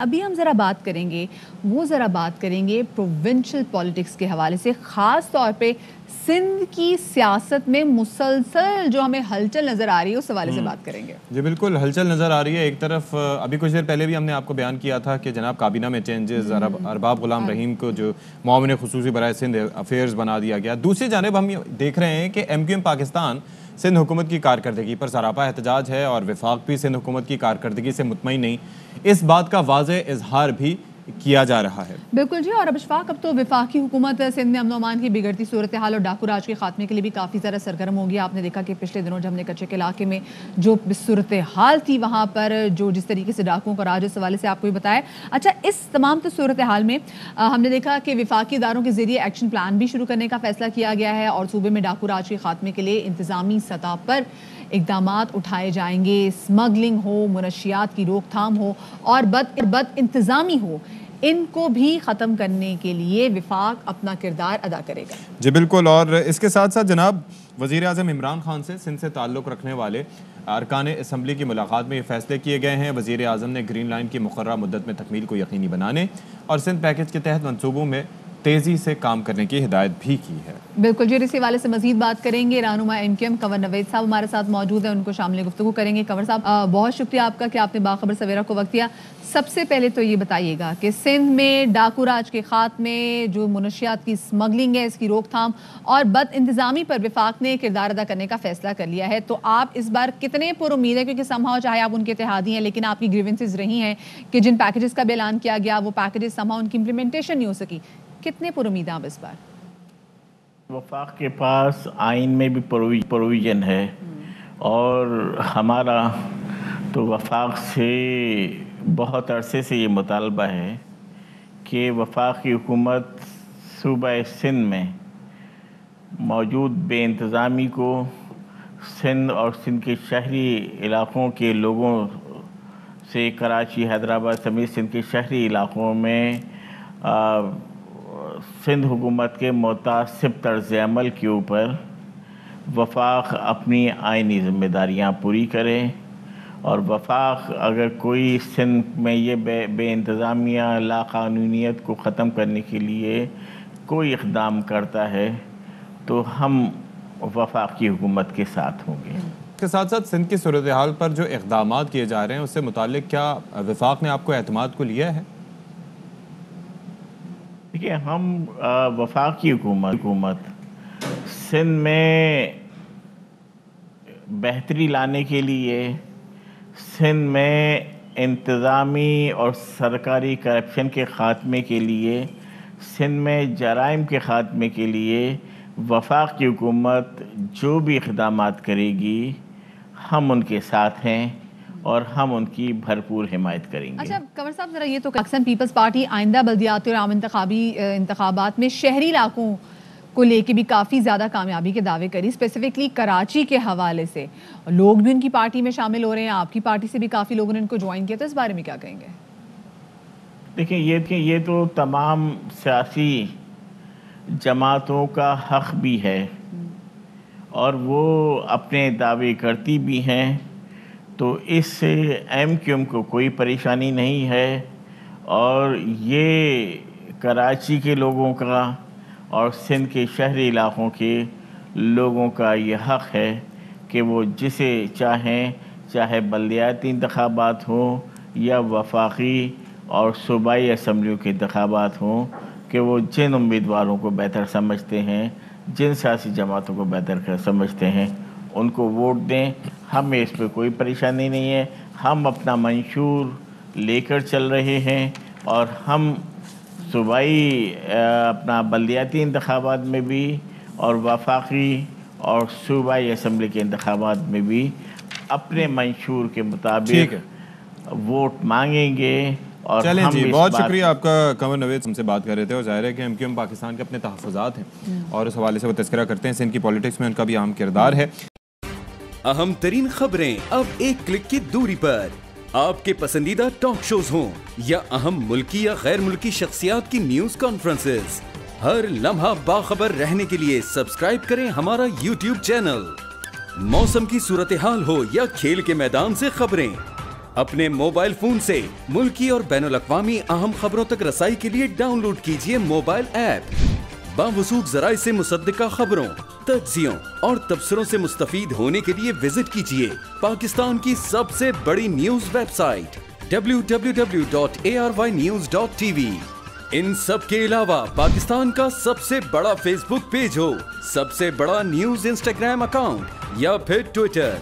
अभी हम ज़रा बात करेंगे, वो ज़रा बात करेंगे प्रोविंशियल पॉलिटिक्स के हवाले से, ख़ास तौर पे सिंध की सियासत में मुसलसल जो हमें हलचल नज़र आ रही है उस हवाले से हम्म। बात करेंगे जी बिल्कुल हलचल नज़र आ रही है एक तरफ़ अभी कुछ देर पहले भी हमने आपको बयान किया था कि जनाब काबीना में चेंजेस हम्म। अरबाब गुलाम हाँ। रहीम को जो मामिन खसूस बरए सिंध अफेयर्स बना दिया गया दूसरी जानब हम देख रहे हैं कि M Q M Pakistan Sindh हुकूमत की कारकर्दगी पर सरापा एहतजाज है और विफाक भी सिंध हुकूमत की कारकर्दगी से मुतमिन नहीं इस बात का वाज इजहार भी किया जा रहा है। बिल्कुल जी और अबशफाक अब तो विफाकी हुकूमत सिंध में अमन की बिगड़ती सूरत हाल और डाकू राज के खात्मे के लिए भी काफ़ी ज़्यादा सरगर्म होगी। आपने देखा कि पिछले दिनों जब हमने कच्चे के इलाके में जो सूरत हाल थी वहाँ पर जो जिस तरीके से डाकुओं का राज इस हवाले से आपको भी बताया। अच्छा इस तमाम तो सूरत हाल में आ, हमने देखा कि विफाकी इदारों के ज़रिए एक्शन प्लान भी शुरू करने का फैसला किया गया है और सूबे में डाकू राज के खात्मे के लिए इंतज़ामी सतह पर इकदाम उठाए जाएँगे। स्मगलिंग हो मनशियात की रोकथाम हो और बद बद इंतज़ामी हो इनको भी ख़त्म करने के लिए विफाक अपना किरदार अदा करेगा। जी, बिल्कुल, और इसके साथ साथ जनाब वज़ी अजम इमरान खान से सिंध से ताल्लुक़ रखने वाले अरकान इसम्बली की मुलाकात में ये फैसले किए गए हैं। वज़ी अजम ने ग्रीन लाइन की मुकर्रा मुद्दत में तकमील को यकीनी बनाने और सिंध पैकेज के तहत मनसूबों में तेज़ी से काम करने की हिदायत भी की है। बिल्कुल, जी इसी वाले से मजीद बात करेंगे रानुमा एम एम कंवर नवेद साहब हमारे साथ मौजूद है, उनको शामिल गुफ्तु करेंगे। कंवर साहब बहुत शुक्रिया आपका कि आपने बाखबर सवेरा को वक्त दिया। सबसे पहले तो ये बताइएगा कि सिंध में डाकू राज के खात में जो मनशियात की स्मगलिंग है, इसकी रोकथाम और बद इंतज़ामी पर विफाक ने किरदार अदा करने का फैसला कर लिया है। तो आप इस बार कितने पुर उम्मीद है? क्योंकि समहाव चाहे आप उनके इतिहादी हैं, लेकिन आपकी ग्रीवेंसेज रही हैं कि जिन पैकेजेस का भी ऐलान किया गया, वो पैकेजेस समहाव उनकी इम्प्लीमेंटेशन नहीं हो सकी। कितने पुरुद आप इस बार? वफाक के पास आइन में भी प्रोविज़न है। और हमारा तो वफाक से बहुत अरसे से ये मुतालबा है कि वफाक की हुकूमत सूबह सिंध में मौजूद बेानतज़ामी को सिंध और सिंध के शहरी इलाक़ों के लोगों से कराची हैदराबाद समेत सिंध के शहरी इलाक़ों में आ, सिंध हुकूमत के मुतासब तर्ज अमल के ऊपर वफाक अपनी आइनी ज़िम्मेदारियाँ पूरी करें और वफाक अगर कोई सिंध में ये बे बे इंतज़ामिया लाकानूनीत को ख़त्म करने के लिए कोई इकदाम करता है तो हम वफाक हुकूमत के साथ होंगे। के साथ साथ सिंध की सूरत हाल पर जो इकदाम किए जा रहे हैं, उससे मुतल क्या वफाक ने आपको अहतमाद को लिया है? देखिए, हम वफाकी हुकूमत सिंध में बेहतरी लाने के लिए, सिंध में इंतज़ामी और सरकारी करप्शन के ख़ात्मे के लिए, सिंध में जराइम के ख़ात्मे के लिए वफाक की हुकूमत जो भी इकदाम करेगी, हम उनके साथ हैं। और हम उनकी भरपूर हिमायत करेंगे अच्छा कंवर साहब ज़रा ये तो अक्सर पीपल्स पार्टी आइंदा बल्दियाती और आम इंतबी इंतबात में शहरी इलाकों को लेके भी काफ़ी ज़्यादा कामयाबी के दावे करी स्पेसिफिकली कराची के हवाले से लोग भी उनकी पार्टी में शामिल हो रहे हैं आपकी पार्टी से भी काफ़ी लोगों ने उनको ज्वाइन किया तो इस बारे में क्या कहेंगे देखिए ये देखिए ये तो तमाम सियासी जमातों का हक भी है। और वो अपने दावे करती भी हैं तो इससे एम क्यू एम को कोई परेशानी नहीं है। और ये कराची के लोगों का और सिंध के शहरी इलाक़ों के लोगों का ये हक़ है कि वो जिसे चाहें, चाहे बल्दियाती इंतबात हों या वफाकी और सूबाई असम्बलियों के इंतबात हों, कि वो जिन उम्मीदवारों को बेहतर समझते हैं, जिन सियासी जमातों को बेहतर समझते हैं उनको वोट दें। हमें इस पर कोई परेशानी नहीं है। हम अपना मंशूर लेकर चल रहे हैं और हम सूबाई अपना बलदियाती इंतबात में भी और वफाकी और सूबाई असम्बली के इंतबात में भी अपने मंशूर के मुताबिक वोट मांगेंगे और चलें जी बहुत शुक्रिया आपका कंवर नवेद हमसे बात कर रहे थे और ज़ाहिर है कि एम क्यू एम पाकिस्तान के अपने तहफ़ात हैं हम्म। और उस हवाले से वो तस्करा करते हैं इनकी पॉलिटिक्स में उनका भी अहम किरदार है। अहम तरीन खबरें अब एक क्लिक की दूरी पर। आपके पसंदीदा टॉक शोज़ हों या अहम मुल्की या गैर मुल्की शख्सियात की न्यूज़ कॉन्फ्रेंसेस हर लम्हा बाखबर रहने के लिए सब्सक्राइब करें हमारा यूट्यूब चैनल मौसम की सूरत हाल हो या खेल के मैदान से खबरें। अपने मोबाइल फ़ोन से मुल्की और बैन अवी अहम खबरों तक रसाई के लिए डाउनलोड कीजिए मोबाइल ऐप बावसूख जराये से मुसदा खबरों, तजियों और तबसरों से मुस्तफ़ होने के लिए विज़िट कीजिए पाकिस्तान की सबसे बड़ी न्यूज़ वेबसाइट, www.arYnews.tv इन सब के अलावा पाकिस्तान का सबसे बड़ा फेसबुक पेज हो, सबसे बड़ा न्यूज़ इंस्टाग्राम अकाउंट या फिर Twitter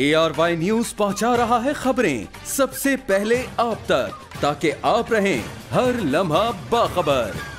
A R Y News पहुँचा रहा है खबरें सबसे पहले आप तक, ताकि आप रहें हर लम्हा बाखबर।